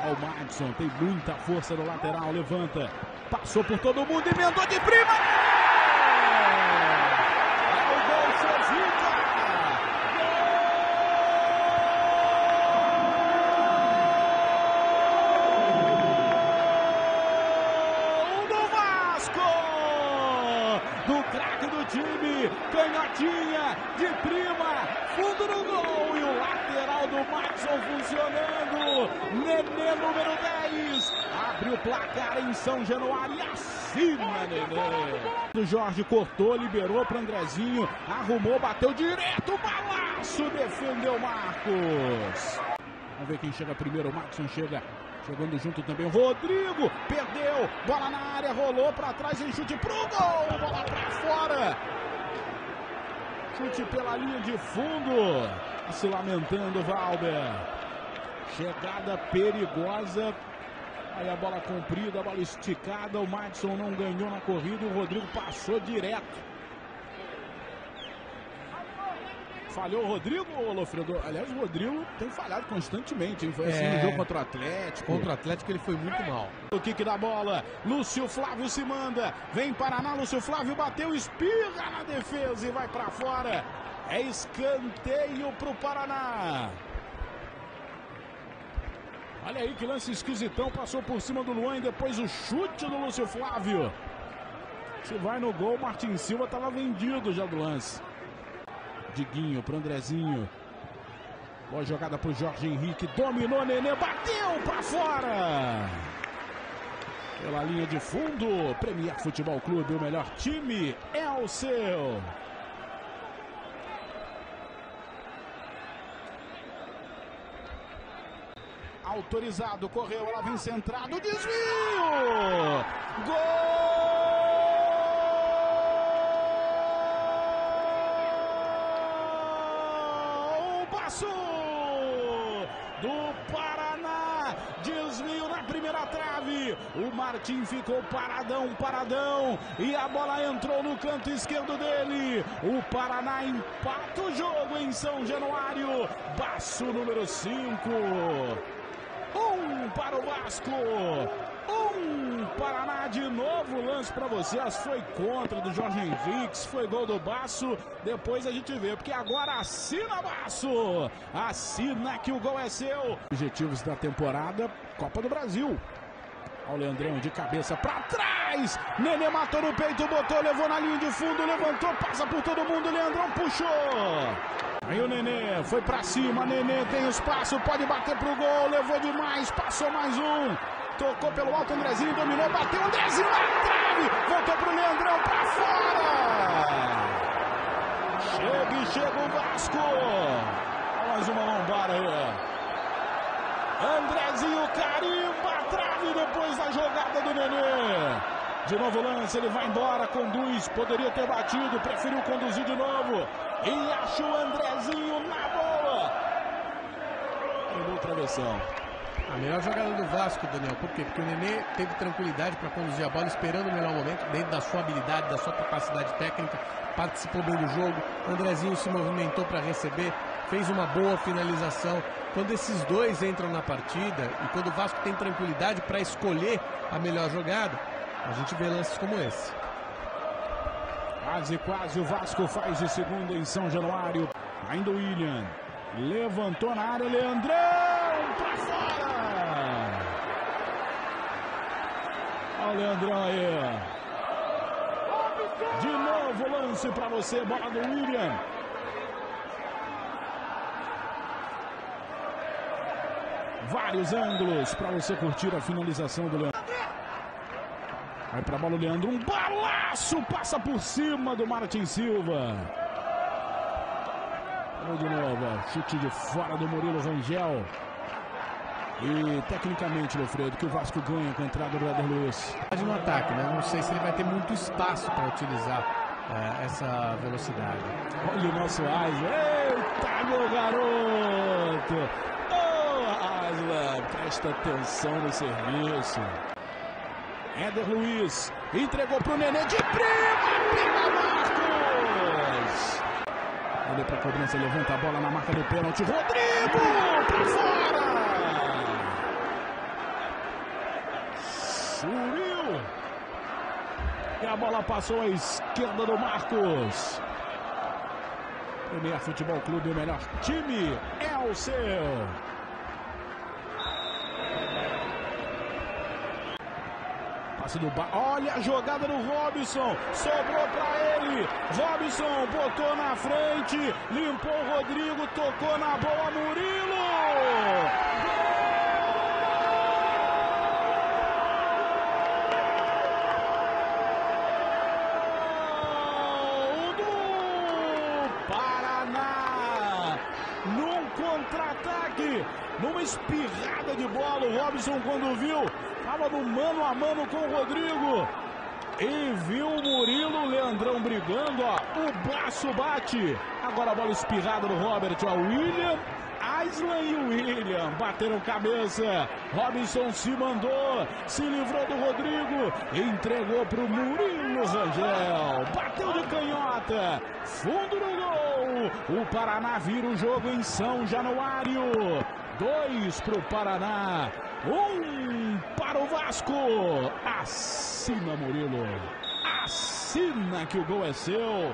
Olha o Madison, tem muita força no lateral, levanta. Passou por todo mundo, emendou de prima. É o gol, Vasco! Do craque do time, canhotinha, de prima, fundo no gol Madison funcionando. Nenê número 10, abre o placar em São Januário e assina Nenê. O Jorge cortou, liberou para Andrezinho, arrumou, bateu direto, balaço, defendeu Marcos. Vamos ver quem chega primeiro. O Maxson chega chegando junto também. O Rodrigo perdeu. Bola na área, rolou para trás em chute pro gol. Bola para fora. Chute pela linha de fundo. Se lamentando, Valber. Chegada perigosa. Aí a bola comprida, a bola esticada. O Madison não ganhou na corrida. O Rodrigo passou direto. Falhou o Rodrigo Lofredo? Aliás, o Rodrigo tem falhado constantemente. Hein? Foi assim É. no jogo contra o Atlético. Contra o Atlético ele foi muito mal. O kick da bola. Lúcio Flávio se manda. Vem Paraná. Lúcio Flávio bateu, espirra na defesa e vai pra fora. É escanteio pro Paraná. Olha aí que lance esquisitão. Passou por cima do Luan e depois o chute do Lúcio Flávio. Se vai no gol, Martin Silva estava vendido já do lance. Diguinho pro Andrezinho. Boa jogada pro Jorge Henrique. Dominou, Nenê. Bateu pra fora. Pela linha de fundo. Premier Futebol Clube, o melhor time é o seu. Autorizado, correu, ela vem centrado, desvio! Gol! Passo do Paraná, desvio na primeira trave. O Martim ficou paradão, paradão, e a bola entrou no canto esquerdo dele. O Paraná empata o jogo em São Januário. Passo número 5. Um para o Vasco. Um Paraná de novo lance para você. As foi contra do Jorge Henrique, foi gol do Baço. Depois a gente vê, porque agora assina Baço. Assina que o gol é seu. Objetivos da temporada: Copa do Brasil. O Leandrão de cabeça para trás. Nenê matou no peito, botou, levou na linha de fundo, levantou, passa por todo mundo. Leandrão puxou. Aí o Nenê foi pra cima, Nenê tem espaço, pode bater pro gol, levou demais, passou mais um. Tocou pelo alto, Andrezinho dominou, bateu, Andrezinho na trave, voltou pro Leandrão pra fora. Chega e chega o Vasco. Mais uma lombada aí. Andrezinho carimba a trave depois da jogada do Nenê. De novo lance, ele vai embora, conduz, poderia ter batido, preferiu conduzir de novo. E acha o Andrezinho na boa. Pegou o travessão. A melhor jogada do Vasco, Daniel. Por quê? Porque o Nenê teve tranquilidade para conduzir a bola, esperando o melhor momento, dentro da sua habilidade, da sua capacidade técnica, participou bem do jogo. Andrezinho se movimentou para receber, fez uma boa finalização. Quando esses dois entram na partida e quando o Vasco tem tranquilidade para escolher a melhor jogada, a gente vê lances como esse. Quase, quase o Vasco faz de segunda em São Januário. Ainda o William. Levantou na área, Leandrão pra fora. Olha o Leandrão aí. De novo lance pra você, bola do William. Vários ângulos para você curtir a finalização do Leandro. Vai pra bola o Leandro, um balaço, passa por cima do Martin Silva. Olha de novo, chute de fora do Murilo Rangel. E tecnicamente, Lofredo, que o Vasco ganha com a entrada do Éder Luiz. No ataque, né? Não sei se ele vai ter muito espaço para utilizar eh, essa velocidade. Olha o nosso Asla. Eita, meu garoto! Ô, Asla, presta atenção no serviço. Éder Luiz entregou pro Nenê de prima, pega Marcos! Olha pra cobrança, levanta a bola na marca do pênalti. Rodrigo, pra fora! Subiu. E a bola passou à esquerda do Marcos. Premier Futebol Clube, o melhor time é o seu. Passe do ba... Olha a jogada do Robson. Sobrou para ele. Robson botou na frente. Limpou o Rodrigo. Tocou na bola. Murilo. Gol do Paraná. Num contra-ataque. Numa espirrada de bola. O Robson, quando viu, estava no mano a mano com o Rodrigo. E viu o Murilo, o Leandrão brigando, ó. O braço bate. Agora a bola espirrada do Robert, ó. William, Aislan e o William bateram cabeça. Robinson se mandou, se livrou do Rodrigo, entregou para o Murilo Rangel. Bateu de canhota, fundo no gol. O Paraná vira o jogo em São Januário. Dois para o Paraná, um para o Vasco. Assina Murilo, assina que o gol é seu.